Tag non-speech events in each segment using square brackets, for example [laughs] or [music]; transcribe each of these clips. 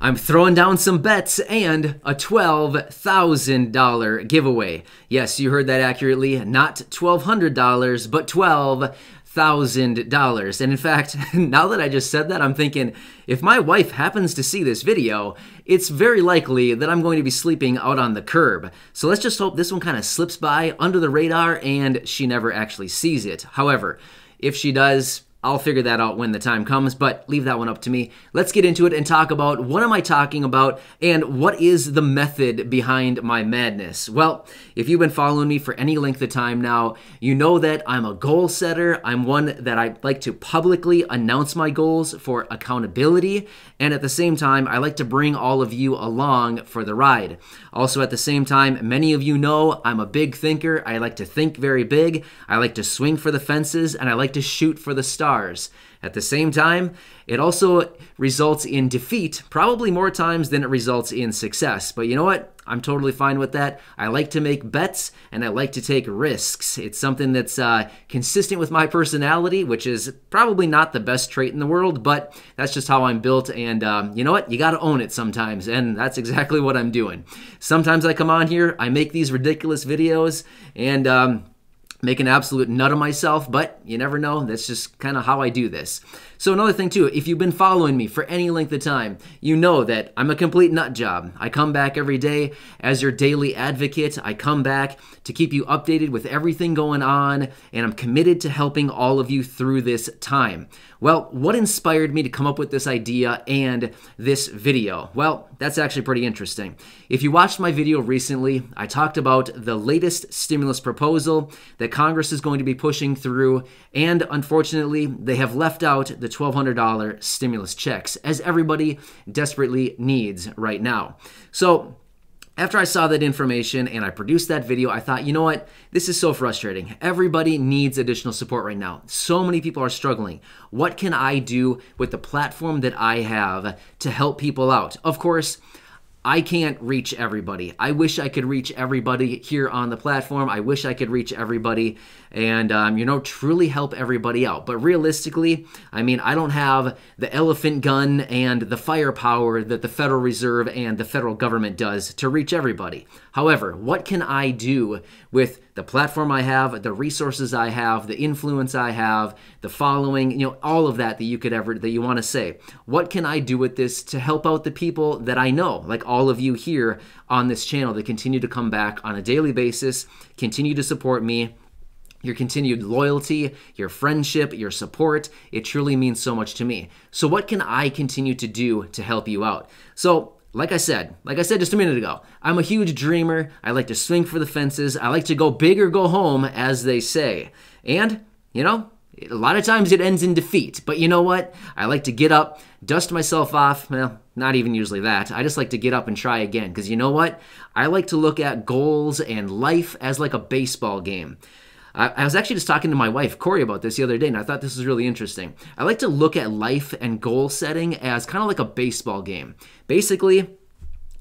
I'm throwing down some bets and a $12,000 giveaway. Yes, you heard that accurately. Not $1,200, but 12 thousand dollars. And in fact, [laughs] now that I just said that, I'm thinking if my wife happens to see this video, it's very likely that I'm going to be sleeping out on the curb. So let's just hope this one kind of slips by under the radar and she never actually sees it. However, if she does, I'll figure that out when the time comes, but leave that one up to me. Let's get into it and talk about what am I talking about and what is the method behind my madness. Well, if you've been following me for any length of time now, you know that I'm a goal setter. I'm one that I like to publicly announce my goals for accountability, and at the same time, I like to bring all of you along for the ride. Also, at the same time, many of you know I'm a big thinker. I like to think very big. I like to swing for the fences, and I like to shoot for the stars. At the same time, it also results in defeat, probably more times than it results in success. But you know what? I'm totally fine with that. I like to make bets and I like to take risks. It's something that's uh, consistent with my personality, which is probably not the best trait in the world, but that's just how I'm built. And um, you know what? You got to own it sometimes. And that's exactly what I'm doing. Sometimes I come on here, I make these ridiculous videos, and. Um, make an absolute nut of myself, but you never know. That's just kind of how I do this. So another thing too, if you've been following me for any length of time, you know that I'm a complete nut job. I come back every day as your daily advocate. I come back to keep you updated with everything going on, and I'm committed to helping all of you through this time. Well, what inspired me to come up with this idea and this video? Well, that's actually pretty interesting. If you watched my video recently, I talked about the latest stimulus proposal that Congress is going to be pushing through, and unfortunately, they have left out the $1,200 stimulus checks, as everybody desperately needs right now. So, after I saw that information and I produced that video, I thought, you know what? This is so frustrating. Everybody needs additional support right now. So many people are struggling. What can I do with the platform that I have to help people out? Of course, I can't reach everybody. I wish I could reach everybody here on the platform. I wish I could reach everybody and, um, you know, truly help everybody out. But realistically, I mean, I don't have the elephant gun and the firepower that the Federal Reserve and the federal government does to reach everybody. However, what can I do with the platform I have, the resources I have, the influence I have, the following, you know, all of that that you could ever that you want to say. What can I do with this to help out the people that I know, like all of you here on this channel that continue to come back on a daily basis, continue to support me, your continued loyalty, your friendship, your support. It truly means so much to me. So, what can I continue to do to help you out? So, like I said, like I said just a minute ago, I'm a huge dreamer. I like to swing for the fences. I like to go big or go home, as they say. And, you know, a lot of times it ends in defeat. But you know what? I like to get up, dust myself off. Well, not even usually that. I just like to get up and try again. Because you know what? I like to look at goals and life as like a baseball game. I, was actually just talking to my wife, Corey, about this the other day, and I thought this was really interesting. I like to look at life and goal setting as kind of like a baseball game. Basically,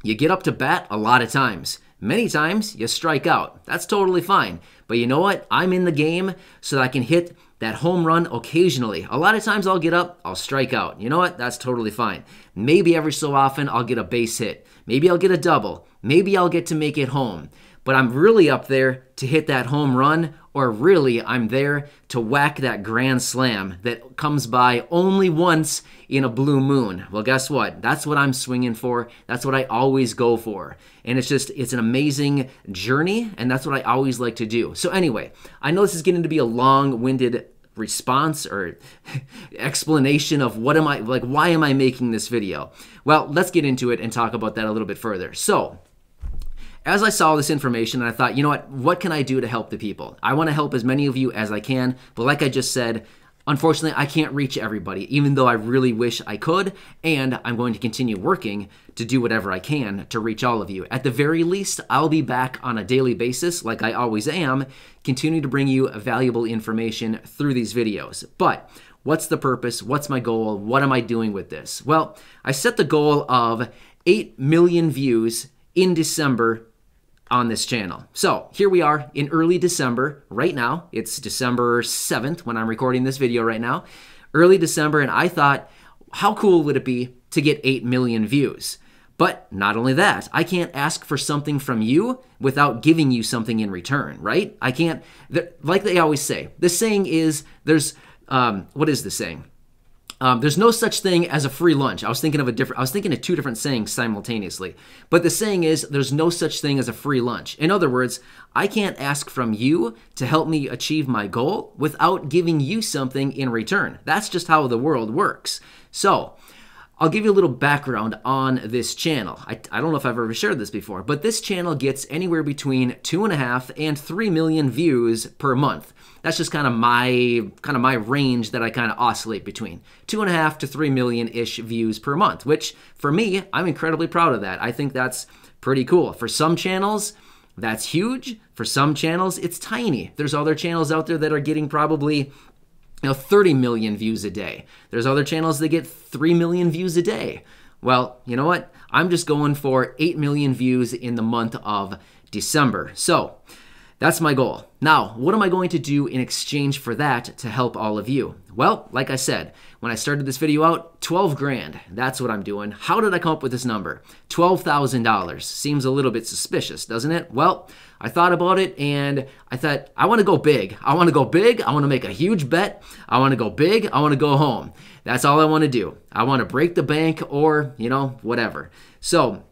you get up to bat a lot of times. Many times you strike out. That's totally fine. But you know what? I'm in the game so that I can hit that home run occasionally. A lot of times I'll get up, I'll strike out. You know what? That's totally fine. Maybe every so often I'll get a base hit. Maybe I'll get a double. Maybe I'll get to make it home. But I'm really up there to hit that home run or really I'm there to whack that grand slam that comes by only once in a blue moon. Well, guess what? That's what I'm swinging for. That's what I always go for. And it's just, it's an amazing journey, and that's what I always like to do. So, anyway, I know this is getting to be a long winded response or [laughs] explanation of what am I, like, why am I making this video? Well, let's get into it and talk about that a little bit further. So, as I saw this information, I thought, you know what? What can I do to help the people? I want to help as many of you as I can, but like I just said, Unfortunately, I can't reach everybody, even though I really wish I could, and I'm going to continue working to do whatever I can to reach all of you. At the very least, I'll be back on a daily basis, like I always am, continue to bring you valuable information through these videos. But what's the purpose? What's my goal? What am I doing with this? Well, I set the goal of 8 million views in December on this channel. So here we are in early December right now. It's December 7th when I'm recording this video right now. Early December, and I thought, how cool would it be to get 8 million views? But not only that, I can't ask for something from you without giving you something in return, right? I can't, like they always say, the saying is there's, um, what is the saying? Um, there's no such thing as a free lunch. I was thinking of a different. I was thinking of two different sayings simultaneously. But the saying is, there's no such thing as a free lunch. In other words, I can't ask from you to help me achieve my goal without giving you something in return. That's just how the world works. So, I'll give you a little background on this channel. I, I don't know if I've ever shared this before, but this channel gets anywhere between two and a half and three million views per month. That's just kind of my kind of my range that I kind of oscillate between two and a half to three million ish views per month. Which for me, I'm incredibly proud of that. I think that's pretty cool. For some channels, that's huge. For some channels, it's tiny. There's other channels out there that are getting probably you know 30 million views a day. There's other channels that get 3 million views a day. Well, you know what? I'm just going for 8 million views in the month of December. So, that's my goal. Now, what am I going to do in exchange for that to help all of you? Well, like I said, when I started this video out, 12 grand. That's what I'm doing. How did I come up with this number? $12,000. Seems a little bit suspicious, doesn't it? Well, I thought about it and I thought, I want to go big. I want to go big. I want to make a huge bet. I want to go big. I want to go home. That's all I want to do. I want to break the bank or, you know, whatever. So,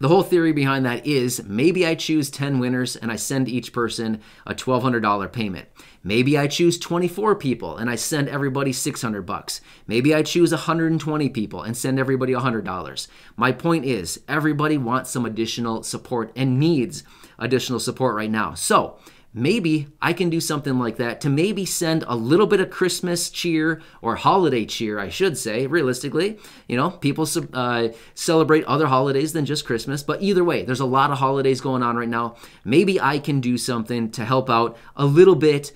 the whole theory behind that is maybe I choose 10 winners and I send each person a $1,200 payment. Maybe I choose 24 people and I send everybody 600 bucks. Maybe I choose 120 people and send everybody $100. My point is everybody wants some additional support and needs additional support right now. So, maybe I can do something like that to maybe send a little bit of Christmas cheer or holiday cheer, I should say, realistically. You know, people uh, celebrate other holidays than just Christmas, but either way, there's a lot of holidays going on right now. Maybe I can do something to help out a little bit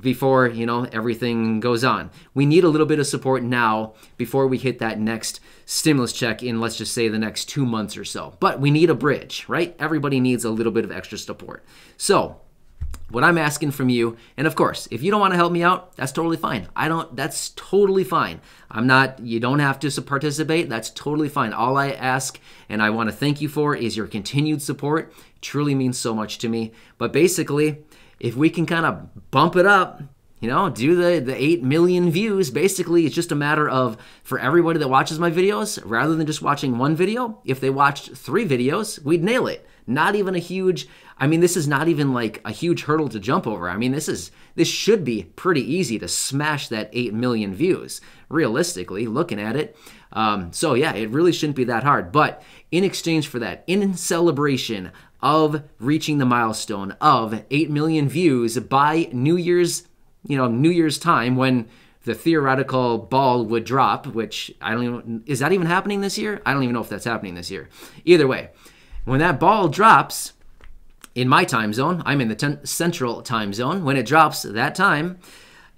before you know everything goes on we need a little bit of support now before we hit that next stimulus check in let's just say the next two months or so but we need a bridge right everybody needs a little bit of extra support so what I'm asking from you, and of course, if you don't want to help me out, that's totally fine. I don't, that's totally fine. I'm not, you don't have to participate. That's totally fine. All I ask and I want to thank you for is your continued support. It truly means so much to me. But basically, if we can kind of bump it up, you know, do the, the 8 million views. Basically, it's just a matter of for everybody that watches my videos, rather than just watching one video, if they watched three videos, we'd nail it. Not even a huge, I mean, this is not even like a huge hurdle to jump over. I mean, this is, this should be pretty easy to smash that 8 million views, realistically, looking at it. Um, so yeah, it really shouldn't be that hard. But in exchange for that, in celebration of reaching the milestone of 8 million views by New Year's you know, New Year's time when the theoretical ball would drop, which I don't even, is that even happening this year? I don't even know if that's happening this year. Either way, when that ball drops in my time zone, I'm in the central time zone. When it drops that time,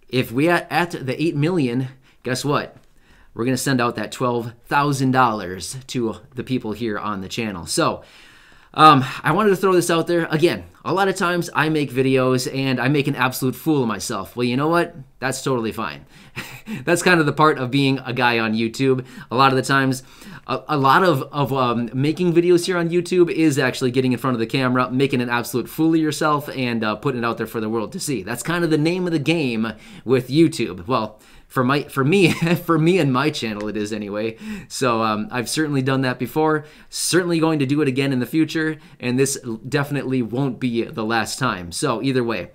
if we are at the 8 million, guess what? We're going to send out that $12,000 to the people here on the channel. So, um, I wanted to throw this out there. Again, a lot of times I make videos and I make an absolute fool of myself. Well, you know what? That's totally fine. [laughs] That's kind of the part of being a guy on YouTube. A lot of the times, a, a lot of, of um, making videos here on YouTube is actually getting in front of the camera, making an absolute fool of yourself, and uh, putting it out there for the world to see. That's kind of the name of the game with YouTube. Well, for my for me [laughs] for me and my channel it is anyway so um, i've certainly done that before certainly going to do it again in the future and this definitely won't be the last time so either way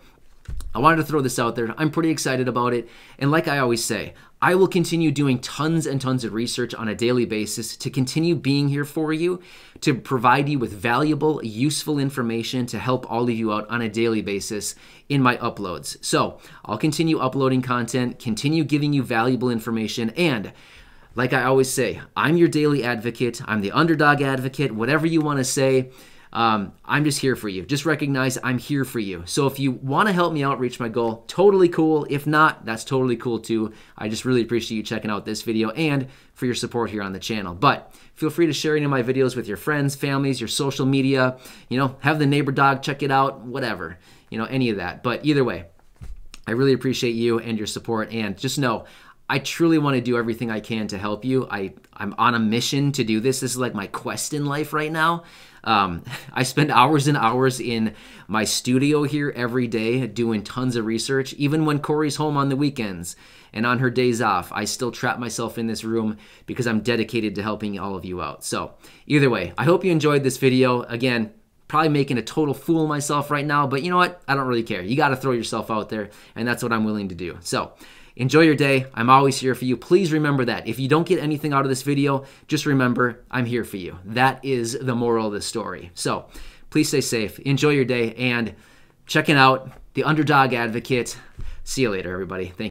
I wanted to throw this out there. I'm pretty excited about it. And like I always say, I will continue doing tons and tons of research on a daily basis to continue being here for you, to provide you with valuable, useful information to help all of you out on a daily basis in my uploads. So I'll continue uploading content, continue giving you valuable information, and like I always say, I'm your daily advocate, I'm the underdog advocate, whatever you want to say. Um, I'm just here for you. Just recognize I'm here for you. So if you want to help me out reach my goal, totally cool. If not, that's totally cool too. I just really appreciate you checking out this video and for your support here on the channel. But feel free to share any of my videos with your friends, families, your social media. You know, have the neighbor dog check it out, whatever. You know, any of that. But either way, I really appreciate you and your support. And just know, I truly want to do everything I can to help you. I, I'm on a mission to do this. This is like my quest in life right now. Um, [laughs] I spend hours and hours in my studio here every day doing tons of research. Even when Corey's home on the weekends and on her days off, I still trap myself in this room because I'm dedicated to helping all of you out. So, either way, I hope you enjoyed this video. Again, probably making a total fool of myself right now, but you know what? I don't really care. You got to throw yourself out there, and that's what I'm willing to do. So, Enjoy your day. I'm always here for you. Please remember that. If you don't get anything out of this video, just remember I'm here for you. That is the moral of the story. So please stay safe. Enjoy your day and checking out the Underdog Advocate. See you later, everybody. Thank